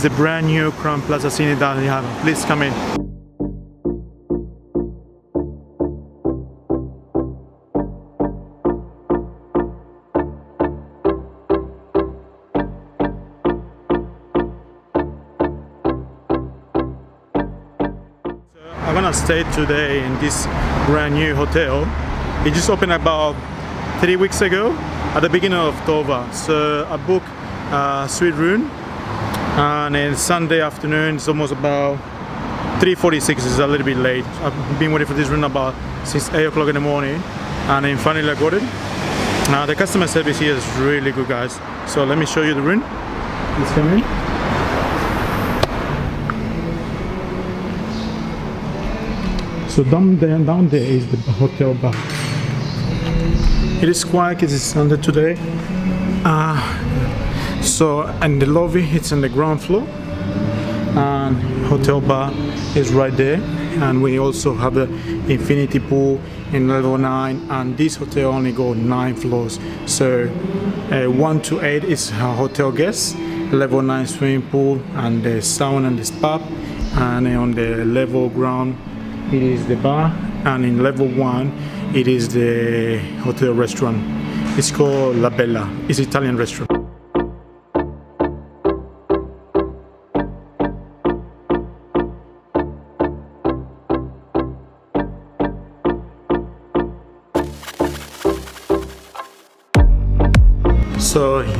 is the brand new Crowne Plaza Sydney down in. Please come in. I'm gonna stay today in this brand new hotel. It just opened about three weeks ago at the beginning of October. So I booked a suite room and then Sunday afternoon it's almost about 3.46 it's a little bit late. I've been waiting for this room about since 8 o'clock in the morning. And then finally I got it. Now the customer service here is really good guys. So let me show you the room. Let's come in. So down there down there is the hotel bar. It is quiet because it's Sunday today. Uh, so and the lobby it's on the ground floor. And hotel bar is right there. And we also have the infinity pool in level 9 and this hotel only go 9 floors. So uh, 1 to 8 is hotel guests. Level 9 swimming pool and the sauna and the spa. And on the level ground it is the bar. And in level 1 it is the hotel restaurant. It's called La Bella. It's Italian restaurant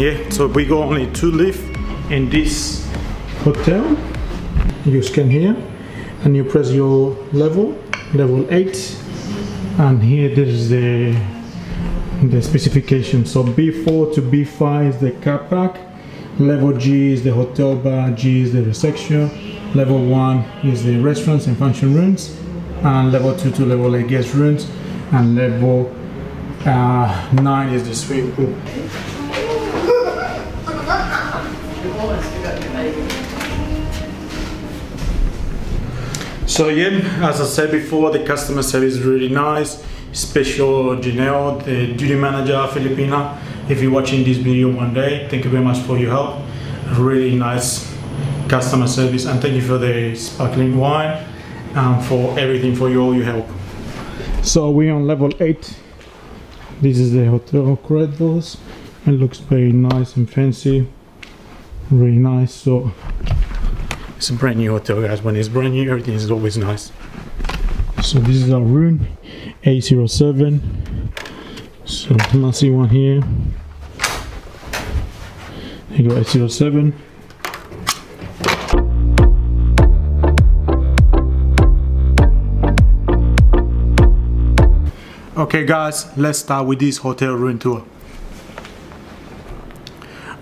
yeah so we go only two lift in this hotel. You scan here and you press your level level 8 and here this is the the specification. So b4 to b5 is the car park. Level g is the hotel bar g is the reception. Level 1 is the restaurants and function rooms. And level 2 to level 8 guest rooms. And level uh, 9 is the swimming pool So yeah, as I said before, the customer service is really nice. Special Janelle, the duty manager, Filipina. If you're watching this video one day, thank you very much for your help. Really nice customer service and thank you for the sparkling wine and for everything for your, all your help. So we're on level 8. This is the hotel corridors. It looks very nice and fancy. Really nice. So it's a brand new hotel guys. When it's brand new, everything is always nice. So this is our room, A07. So massive one here. Here you go, A07. Okay guys, let's start with this hotel room tour.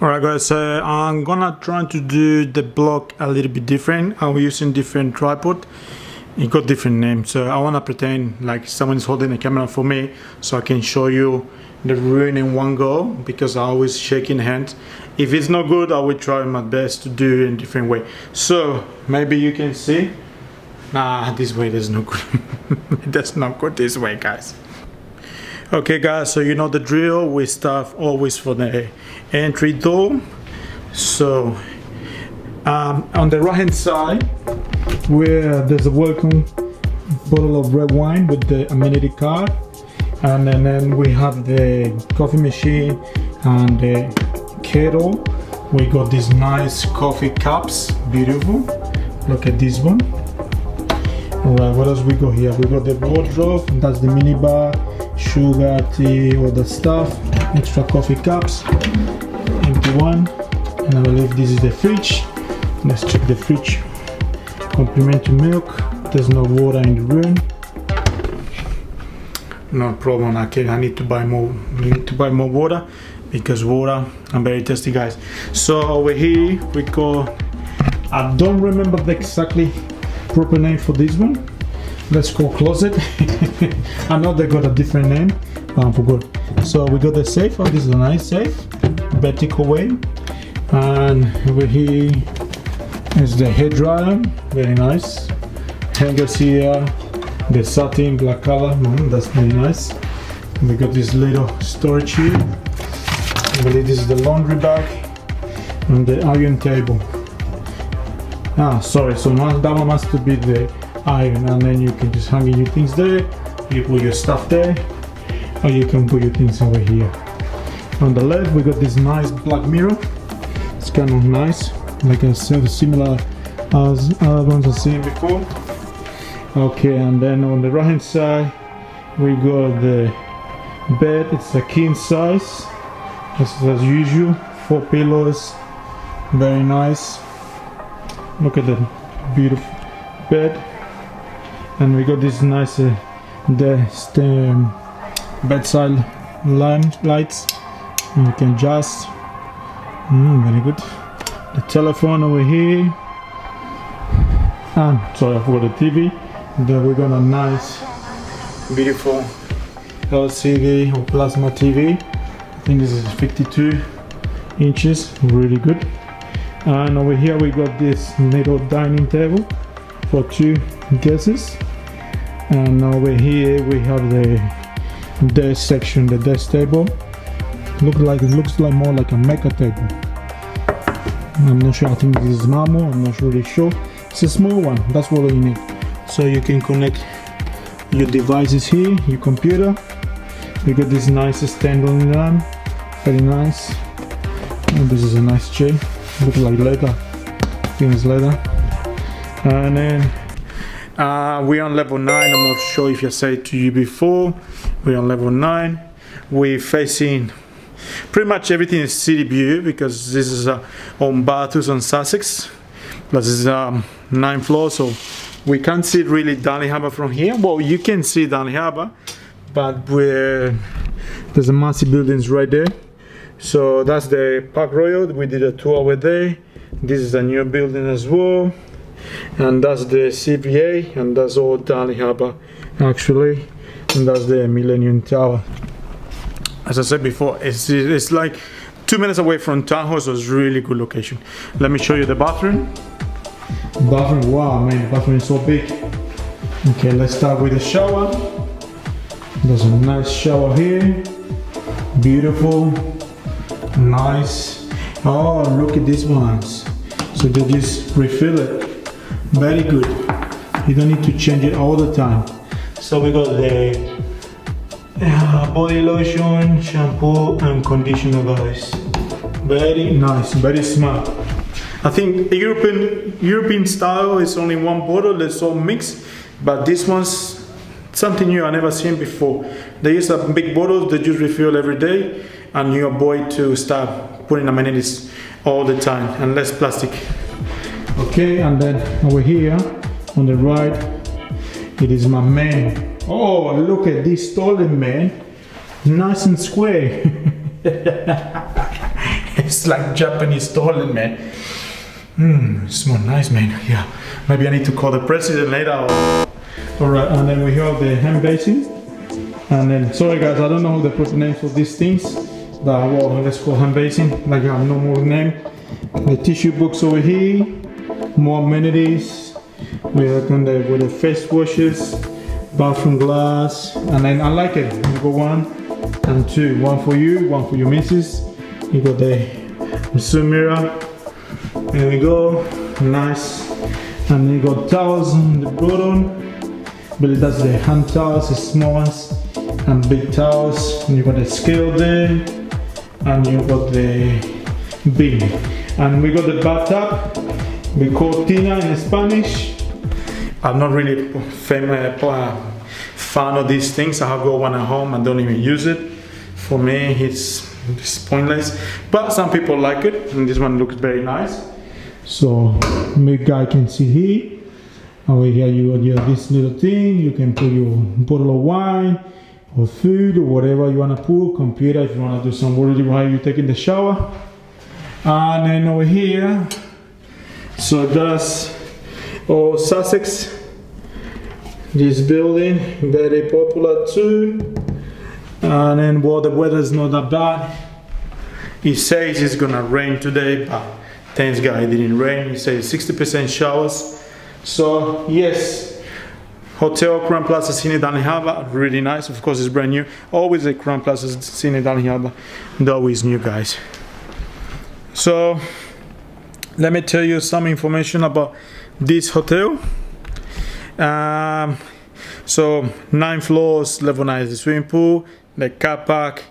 Alright guys, so I'm gonna try to do the vlog a little bit different. Uh, I'm using different tripod. It got different names, so I wanna pretend like someone's holding the camera for me so I can show you the room in one go because I always shaking hands. If it's not good, I will try my best to do it in different way. So maybe you can see. Nah, this way is no good. That's not good this way, guys. Okay guys, so you know the drill, we start always for the entry door. So um, on the right hand side, where there's a welcome bottle of red wine with the amenity card. And then, then we have the coffee machine and the kettle. We got these nice coffee cups, beautiful. Look at this one. Alright, what else we got here? We got the wardrobe, that's the minibar, sugar, tea, all that stuff, extra coffee cups, one, and I believe this is the fridge. Let's check the fridge. Complimentary milk, there's no water in the room. No problem, okay, I need to buy more, need to buy more water because water, I'm very thirsty guys. So over here we got, I don't remember the exactly proper name for this one. Let's call closet. I know they got a different name, but I forgot. So we got the safe. Oh, this is a nice safe. Vertical way. And over here is the hair dryer. Very nice. Hangers here. The satin black color. Mm, that's very nice. We got this little storage here. I believe this is the laundry bag and the iron table. Ah, sorry, so that one must to be the iron and then you can just hang your things there, you put your stuff there, or you can put your things over here. On the left we got this nice black mirror, it's kind of nice, like I said, similar as other ones I've seen before. Okay, and then on the right hand side we got the bed, it's a king size, as, as usual, four pillows, very nice. Look at the beautiful bed. And we got this nice uh, the um, bedside lamp lights you can just mm, very good. The telephone over here. And sorry I forgot the TV then we got a nice beautiful LCD or plasma TV I think this is 52 inches really good. And over here we got this little dining table for two guests and over here we have the desk section the desk table look like it looks like more like a mecha table. I'm not sure I think this is marble I'm not really sure. It's a small one that's what you need. So you can connect your devices here your computer. We got this nice standalone lamp very nice. And this is a nice chair look like leather Think it's leather. And then uh, we're on level 9 I'm not sure if I said to you before we're on level 9 we're facing pretty much everything is city view because this is uh, on Bathurst on Sussex plus this is um, 9 floor so we can't see really Darling Harbour from here well you can see Darling Harbour but we're there's a massive buildings right there so that's the Park Royal. We did a tour over there. This is a new building as well. And that's the CBA and that's all Darling Harbour actually. And that's the Millennium Tower. As I said before, it's, it's like two minutes away from hall, so it's really good location. Let me show you the bathroom. Bathroom, wow man, the bathroom is so big. Okay, let's start with the shower. There's a nice shower here. Beautiful nice oh look at these ones so they just refill it very good you don't need to change it all the time so we got the body lotion shampoo and conditioner guys. Very nice very smart. I think European European style is only one bottle that's all mixed but this one's something new I never seen before. They use a big bottle they just refill every day and you avoid to start putting amenities all the time and less plastic. Okay, and then over here on the right, it is my man. Oh, look at this toilet, man. Nice and square. it's like Japanese toilet, man. Hmm, smell nice, man. Yeah, maybe I need to call the president later. All right, and then we have the hand basin. And then, sorry guys, I don't know how they put the names for these things But well, let's call hand basin, like I have no more name. The tissue box over here, more amenities. We are going to with the face washes, bathroom glass, and then I like it. You got one and two, one for you, one for your missus. You got the zoom mirror. There we go, nice. And you got towels on the bottom, but that's the hand towels, the small ones, and big towels. And you got the scale there and you got the bin and we got the bathtub we call tina in spanish I'm not really famous, uh, fan of these things. I have got one at home and don't even use it. For me, it's, it's pointless. But some people like it, and this one looks very nice. So maybe guy can see here. Over here you have this little thing. You can put your bottle of wine or food or whatever you want to put. Computer if you want to do some work while you're taking the shower. And then over here, so that's oh Sussex this building very popular too and then well the weather is not that bad he says it's gonna rain today but thanks God it didn't rain he says 60% showers so yes Hotel Crowne Plaza Sydney Harbour, really nice. Of course, it's brand new. Always a Crowne Plaza Darling Harbour, and always new, guys. So, let me tell you some information about this hotel. Um, so nine floors, level nine is the swimming pool, the car park,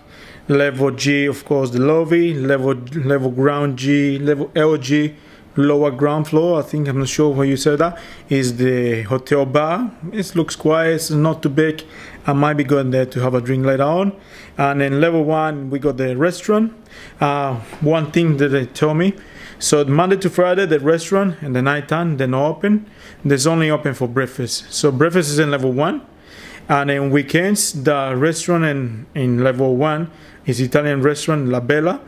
level G, of course, the lobby, level level ground G, level LG, lower ground floor. I think I'm not sure where you said that is the hotel bar. It looks quiet, it's not too big. I might be going there to have a drink later on. And then level one, we got the restaurant. Uh, one thing that they told me so Monday to Friday, the restaurant and the night time they're not open. There's only open for breakfast. So breakfast is in level one, and then weekends the restaurant in in level one is Italian restaurant La Bella.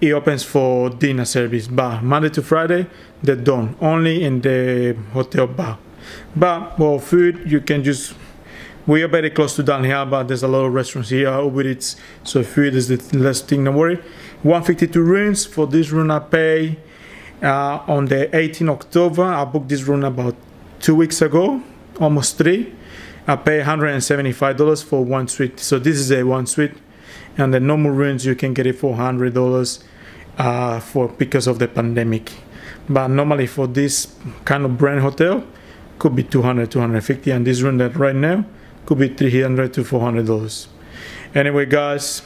It opens for dinner service, but Monday to Friday they don't, only in the hotel bar. But well, food you can just we are very close to Darling Harbour. There's a lot of restaurants here, Uber Eats, so food is the last thing to worry. 152 rooms for this room I pay uh, on the 18 October. I booked this room about two weeks ago, almost three. I pay $175 for one suite. So this is a one suite, and the normal rooms you can get it for $100 uh, for because of the pandemic. But normally for this kind of brand hotel, could be 200 250 and this room that right now could be 300 to 400 dollars anyway guys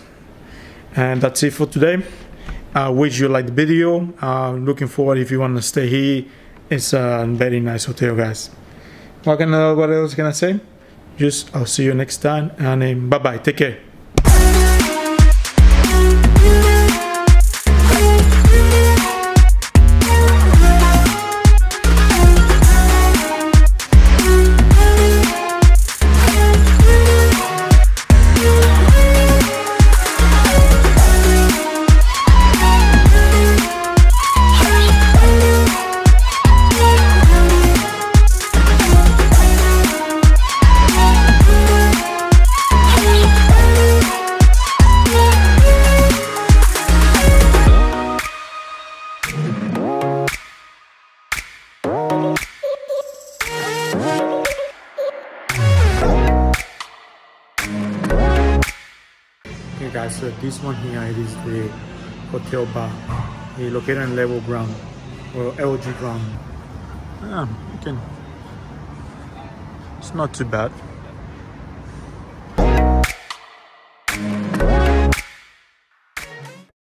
and that's it for today I wish you like the video. Uh, looking forward if you want to stay here. It's a very nice hotel, guys. What can uh, what else can I say? Just I'll see you next time and bye bye. Take care. So this one here it is the hotel bar. It's located on level ground or LG ground. Yeah, you can it's not too bad